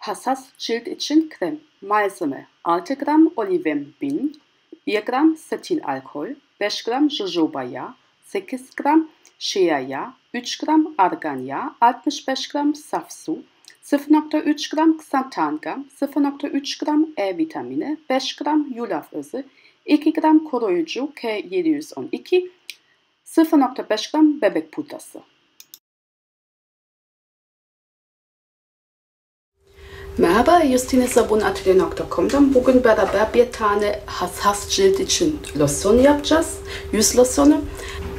Hassas cilt için krem. Malzeme 6 gram olivem bin, 1 gram setil alkol, 5 gram jojoba yağı, 8 gram shea yağı, 3 gram argan yağı, 65 gram saf su, 0.3 gram xantangam, 0.3 gram E vitamini, 5 gram yulaf özü, 2 gram koruyucu K712, 0.5 gram bebek pudrası. Merhaba, Justine Sabunatelier.com'dan bugün beraber bir tane hassas cilt için losyon yapacağız. Yüz losyonu.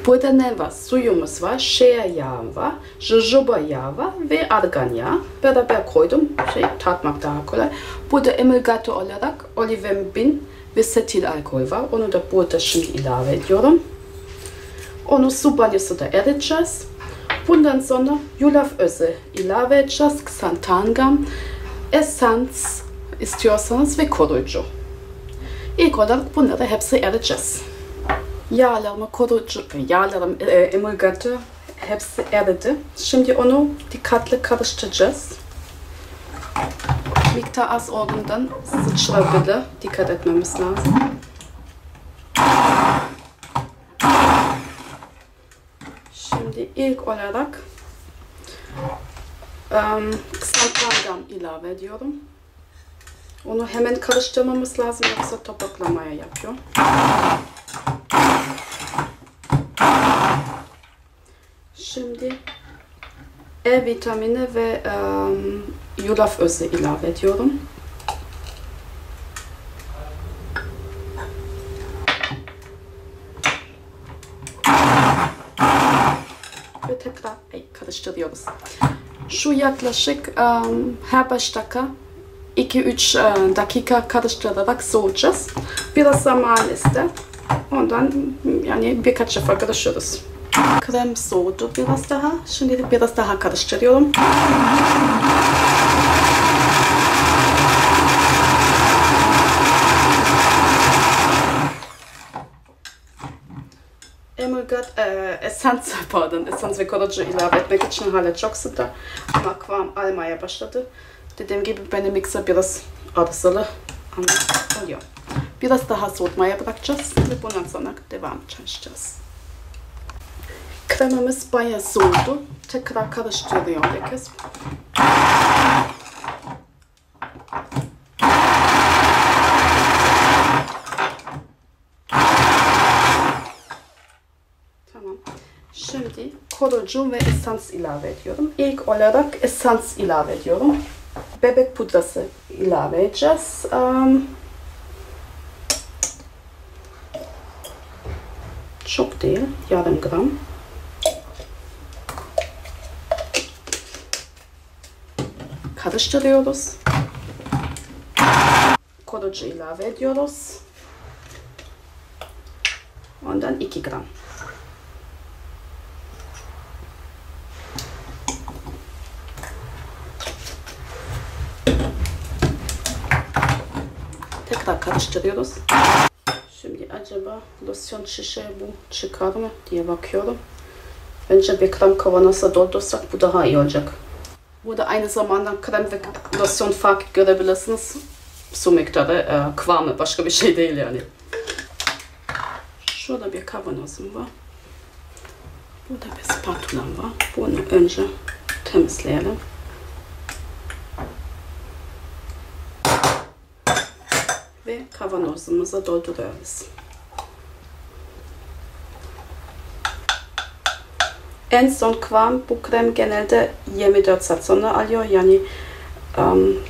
Burada ne var? Suyumuz var, shea yağı var, jojoba yağı var ve argan yağı. Beraber koydum. Şey, tatmak daha kolay. Burada emulgatör olarak olivembin ve setil alkol var. Onu da burada şimdi ilave ediyorum. Onu su banyosunda eriteceğiz. Bundan sonra yulaf özü ilave edeceğiz. Xantangam esans istiyorsanız ve koruyucu. İlk olarak bunları hepsi eriteceğiz. Yağlarımı koruyucu, yağlarım e, emulgatör hepsi eridi. Şimdi onu dikkatli karıştıracağız. Miktar az olduğundan sıçrabilir. Dikkat etmemiz lazım. Şimdi ilk olarak um, salpangam ilave ediyorum. Onu hemen karıştırmamız lazım yoksa topaklamaya yapıyor. Şimdi E vitamini ve um, yulaf özü ilave ediyorum. Ve tekrar karıştırıyoruz. Şu yaklaşık um, her 5 dakika 2-3 uh, dakika karıştırarak soğutacağız. Biraz zaman ister. Ondan yani birkaç defa karıştırırız. Krem soğudu biraz daha. Şimdi biraz daha karıştırıyorum. Emulgat, e, esans, pardon, esans ve koruyucu ilave etmek için hala çok sıcak ama kıvam almaya başladı. Dediğim gibi benim mikser biraz arızalı ama oluyor. Biraz daha soğutmaya bırakacağız ve bundan sonra devam çalışacağız. Kremimiz bayağı soğudu. Tekrar karıştırıyorum bir kez. Tamam. Şimdi koruyucu ve esans ilave ediyorum. İlk olarak esans ilave ediyorum. Bebek pudrası ilave edeceğiz. Um, çok değil, yarım gram. Karıştırıyoruz. Koruyucu ilave ediyoruz. Ondan 2 gram. Tekrar karıştırıyoruz. Şimdi acaba losyon şişe bu çıkar mı diye bakıyorum. Bence bir gram kavanoza doldursak bu daha iyi olacak. Burada aynı zamanda krem ve losyon fark görebilirsiniz. Su miktarı, e, kıvamı başka bir şey değil yani. Şurada bir kavanozum var. Burada bir spatulam var. Bunu önce temizleyelim. Ve kavanozumuza dolduruyoruz. En son kıvam bu krem genelde 24 saat sonra alıyor. Yani um,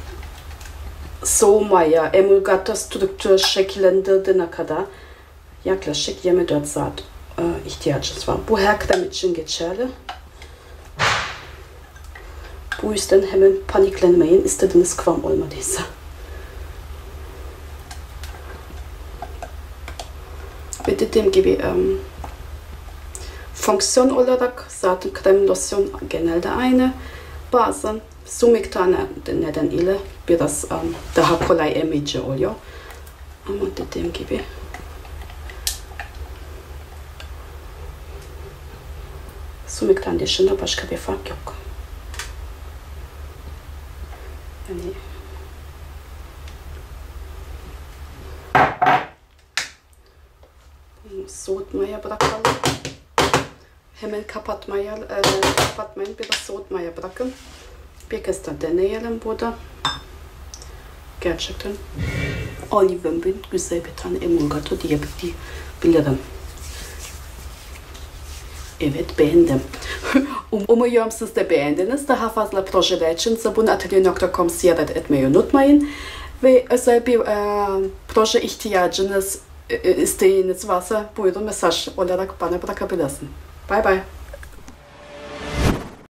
soğumaya, emulgatör strüktür şekillendirdiğine kadar yaklaşık 24 saat e, ihtiyacımız var. Bu her krem için geçerli. Bu yüzden hemen paniklenmeyin istediğiniz kıvam olmadıysa. Dediğim gibi um, fonksiyon olarak zaten krem losyon genelde aynı. Bazen su miktarı nedeniyle biraz um, daha kolay emici oluyor. Ama dediğim gibi su miktarı dışında başka bir fark yok. Yani soğutmaya bırakalım. Hemen kapatmaya, e, kapatmayın. Biraz soğutmaya bırakın. Bir kez de deneyelim burada. Gerçekten Olive'ın güzel bir tane emulgator diyebilirim. Evet beğendim. Um, umuyorum siz de beğendiniz. Daha fazla projeler için sabunatelier.com ziyaret etmeyi unutmayın. Ve özel bir e, proje ihtiyacınız, isteğiniz varsa buyurun mesaj olarak bana bırakabilirsin. Bye bye.